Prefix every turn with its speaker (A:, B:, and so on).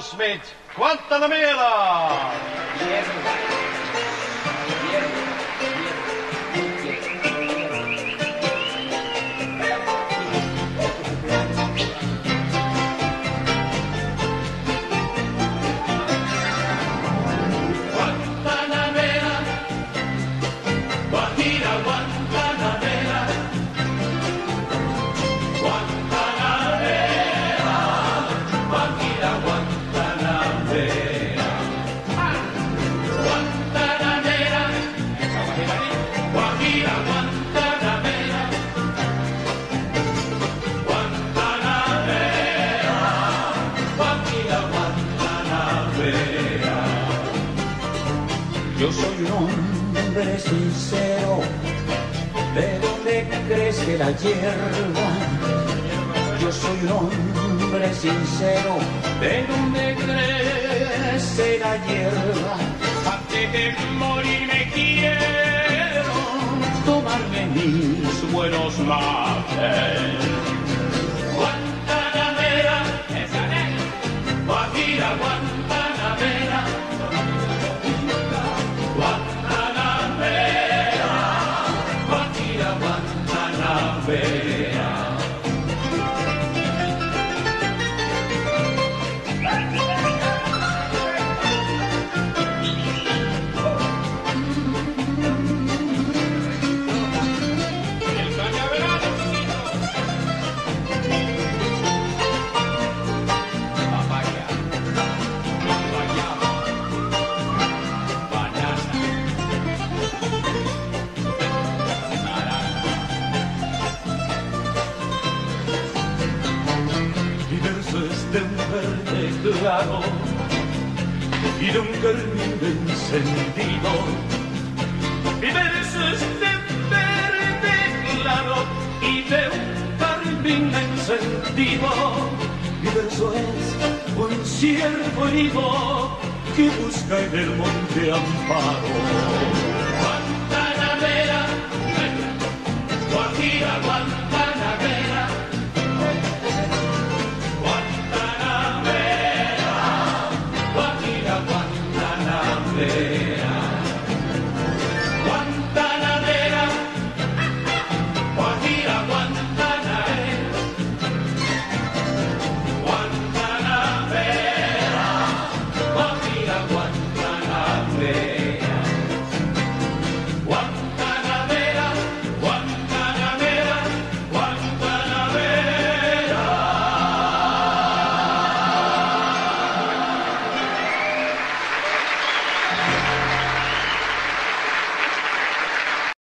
A: Smith, Guantanamera.
B: Guantanamera, Guajira, Guantanamera,
C: Yo soy un hombre sincero, de donde crece la hierba. Yo soy un hombre sincero, de donde crece la hierba.
B: Antes de morir me quiero
C: Tomarme mis
B: buenos mates. Guantanamera, Guajira, Guantanamera. Guantanamera.
C: Es de un verde claro y de un carmín encendido.
B: Mi verso es de verde claro y de un carmín encendido.
C: Mi verso es un ciervo herido que busca en el monte amparo. away.